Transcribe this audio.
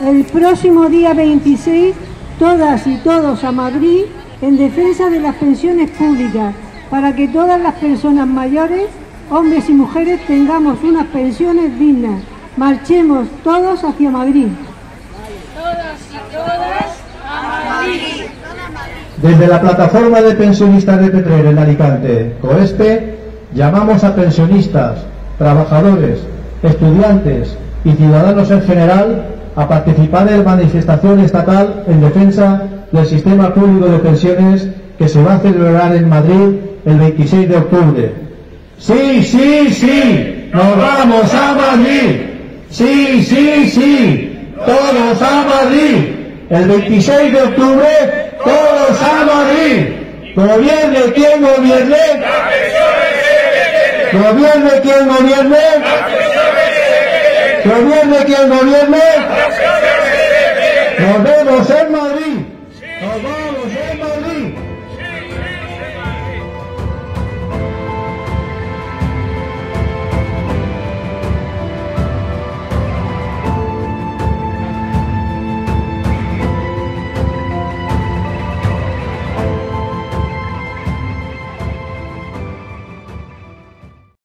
el próximo día 26 todas y todos a Madrid en defensa de las pensiones públicas para que todas las personas mayores, hombres y mujeres, tengamos unas pensiones dignas. Marchemos todos hacia Madrid. Todas y todas a Madrid. Desde la plataforma de pensionistas de Petrer en Alicante, COESPE, llamamos a pensionistas, trabajadores, estudiantes y ciudadanos en general a participar en la manifestación estatal en defensa del sistema público de pensiones que se va a celebrar en Madrid el 26 de octubre. Sí, sí, sí, nos vamos a Madrid. Sí, sí, sí, todos a Madrid. El 26 de octubre, todos a Madrid. Gobierne quien gobierne. Gobierne quien gobierne. Gobierne quien gobierne. Nos vemos en Madrid. Nos vamos.